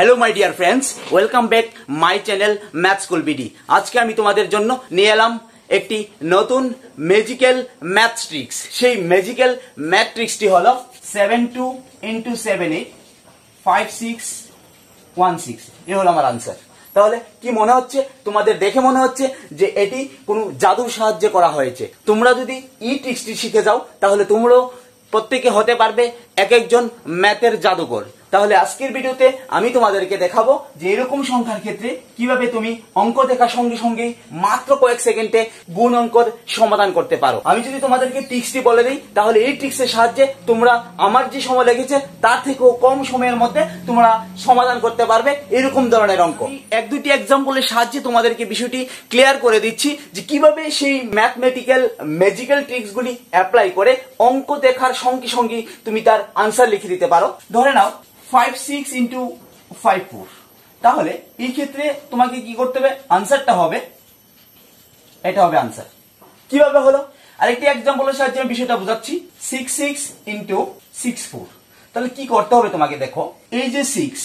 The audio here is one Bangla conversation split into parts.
Hello my dear friends welcome back my channel math school BD আজকে আমি তোমাদের জন্য নিয়ে এলাম একটি নতুন ম্যাজিক্যাল ম্যাথ ট্রিক্স সেই ম্যাজিক্যাল ম্যাথ ট্রিক্সটি হলো seven two into seven eight five six one six এ হলো আমার আনসার তাহলে কি মনে হচ্ছে? তোমাদের দেখে মনে হচ্ছে যে এটি কোনো জাদুর সাহায্যে করা হয়েছে। তোমরা যদি ই ট্রিক্সটি শিখে যাও, তাহলে তোমরাও প্রত্যেকে হতে পারবে এক একজন ম্যাথের জাদুকর। তাহলে আজকের ভিডিওতে আমি তোমাদেরকে দেখাবো যে এরকম সংখ্যার ক্ষেত্রে কীভাবে তুমি অঙ্ক দেখার সঙ্গে সঙ্গে মাত্র কয়েক সেকেন্ডে গুণ অঙ্কর সমাধান করতে পারো। আমি যদি তোমাদেরকে ট্রিক্সটি বলে দিই, তাহলে এই ট্রিক্সের সাহায্যে তোমরা আমার যে সময় লেগেছে, তার থেকেও কম সময়ের মধ্যে তোমরা সমাধান করতে পারবে এরকম ধরনের অঙ্ক। এক দুটি এক্সাম্পলের সাহায্যে তোমাদেরকে বিষয়টি ক্লিয়ার করে দিচ্ছি যে কীভাবে সেই ম্যাথমেটিক্যাল ম্যাজিক্যাল ট্রিক্স গুলি অ্যাপ্লাই করে অঙ্ক দেখার সঙ্গে সঙ্গে তুমি তার আনসার লিখে দিতে পারো। ধরে নাও five six into five four তাহলে এই ক্ষেত্রে তোমাকে কি করতে হবে? আনসারটা হবে। এটা হবে আনসার কীভাবে হলো? আরেকটি এক্সাম্পলের সাহায্যে আমি বিষয়টা বোঝাচ্ছি। Six six into six four তাহলে কি করতে হবে তোমাকে দেখো? এই যে সিক্স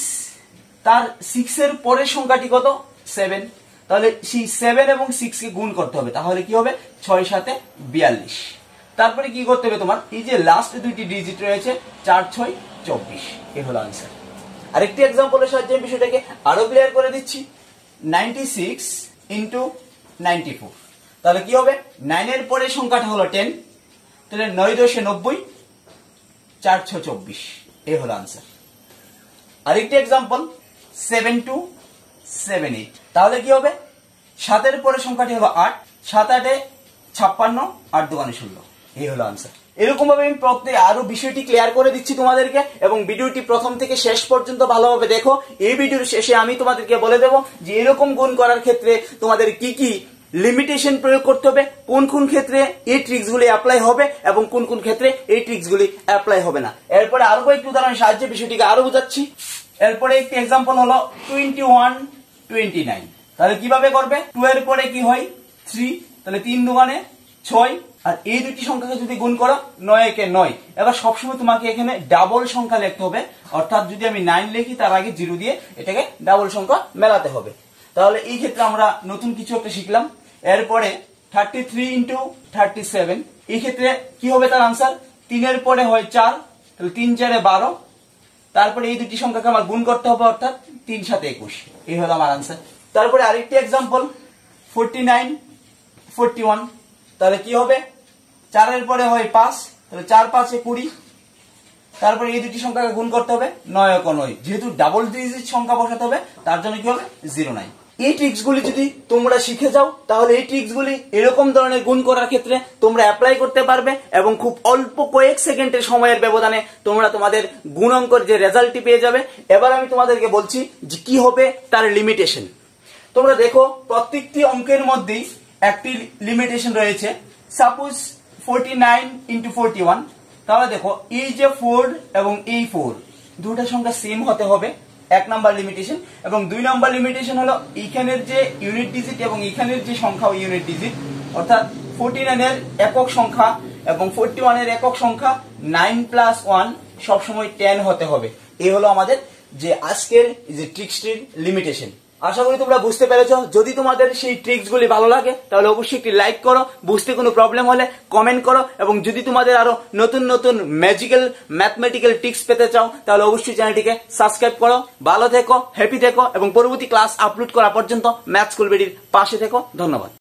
তার সিক্স এর পরের সংখ্যাটি কত? সেভেন তাহলে সেই সেভেন এবং সিক্স কে গুণ করতে হবে। তাহলে কি হবে? ছয় সাথে বিয়াল্লিশ। তারপরে কি করতে হবে তোমার? এই যে লাস্ট দুইটি ডিজিট রয়েছে, চার, ছয় চব্বিশ, এ হলো আনসার আরেকটি এক্সাম্পলের সাহায্যে আমি বিষয়টাকে আরও ক্লিয়ার করে দিচ্ছি। Ninety six into ninety four তাহলে কি হবে? নাইনের পরে সংখ্যাটা হলো টেন তাহলে নয় দশে নব্বই, চার ছ চব্বিশ, এ হলো আনসার আরেকটি example seven two seven eight তাহলে কি হবে? সাতের পরে সংখ্যাটি হলো আট, সাত আটে ছাপ্পান্ন, আট দোকানে ষোলো। এই হলো আনসার এরকম ভাবে আমি প্রত্যেক আরও বিষয়টি ক্লিয়ার করে দিচ্ছি তোমাদেরকে এবং ভিডিওটি প্রথম থেকে শেষ পর্যন্ত ভালোভাবে দেখো। এই ভিডিওর শেষে আমি তোমাদেরকে বলে দেবো যে এরকম গুণ করার ক্ষেত্রে তোমাদের কি কি লিমিটেশন প্রয়োগ করতে হবে, কোন কোন ক্ষেত্রে এই ট্রিক্স গুলি অ্যাপ্লাই হবে এবং কোন কোন ক্ষেত্রে এই ট্রিক্স গুলি অ্যাপ্লাই হবে না। এরপরে আরও কয়েকটি উদাহরণের সাহায্যে বিষয়টিকে আরও বোঝাচ্ছি। এরপরে একটি এক্সাম্পল হলো টোয়েন্টি ওয়ান টোয়েন্টি নাইন তাহলে কীভাবে করবে? টু এর পরে কি হয়? থ্রি তাহলে তিন দোকানে ছয় আর এই দুটি সংখ্যাকে যদি গুণ করো, নয় একে নয়। এবার সবসময় তোমাকে এখানে ডাবল সংখ্যা লিখতে হবে। অর্থাৎ যদি আমি নাইন লিখি, তার আগে জিরো দিয়ে এটাকে ডাবল সংখ্যা মেলাতে হবে। তাহলে এই ক্ষেত্রে আমরা নতুন কিছু একটা শিখলাম। এরপরে thirty three into thirty seven এই ক্ষেত্রে কি হবে তার আনসার তিনের পরে হয় চার, তাহলে তিন চারে বারো। তারপরে এই দুটি সংখ্যাকে আমার গুণ করতে হবে, অর্থাৎ তিন সাথে একুশ। এই হলো আমার আনসার তারপরে আরেকটি example forty nine forty one তাহলে কি হবে? চারের পরে হয় পাঁচ, তাহলে চার পাঁচে কুড়ি। তারপরে এই দুটি সংখ্যাকে গুণ করতে হবে নয় এক নয়। যেহেতু ডাবল ডিজিট সংখ্যা বসাতে হবে, তার জন্য কি হবে? জিরো নাইন এই ট্রিক্স গুলি যদি তোমরা শিখে যাও, তাহলে এই ট্রিক্স গুলি এরকম ধরনের গুণ করার ক্ষেত্রে তোমরা অ্যাপ্লাই করতে পারবে এবং খুব অল্প কয়েক সেকেন্ডের সময়ের ব্যবধানে তোমরা তোমাদের গুণ অঙ্কর যে রেজাল্টটি পেয়ে যাবে। এবার আমি তোমাদেরকে বলছি যে কি হবে তার লিমিটেশন তোমরা দেখো, প্রত্যেকটি অঙ্কের মধ্যেই একটি লিমিটেশন রয়েছে। Suppose forty nine into forty one তাহলে দেখো, এই যে ফোর এবং এই ফোর দুটা সংখ্যা সেম হতে হবে, এক নাম্বার লিমিটেশন এবং দুই নাম্বার লিমিটেশন হলো এইখানের যে ইউনিট ডিজিট এবং এখানের যে সংখ্যা ইউনিট ডিজিট অর্থাৎ ফোরটি নাইনের একক সংখ্যা এবং ফোরটি ওয়ানের একক সংখ্যা নাইন প্লাস ওয়ান সবসময় টেন হতে হবে। এই হলো আমাদের যে আজকের যে ট্রিক্সটির লিমিটেশন আশা করি তোমরা বুঝতে পেরেছ। যদি তোমাদের সেই ট্রিক্স গুলি ভালো লাগে, তাহলে অবশ্যই একটি লাইক করো, বুঝতে কোনো প্রবলেম হলে কমেন্ট করো, এবং যদি তোমাদের আরও নতুন নতুন ম্যাজিক্যাল ম্যাথমেটিক্যাল ট্রিক্স পেতে চাও, তাহলে অবশ্যই চ্যানেলটিকে সাবস্ক্রাইব করো। ভালো থেকো হ্যাপি থেকো, এবং পরবর্তী ক্লাস আপলোড করা পর্যন্ত ম্যাথ স্কুল বেডির পাশে থেকো। ধন্যবাদ।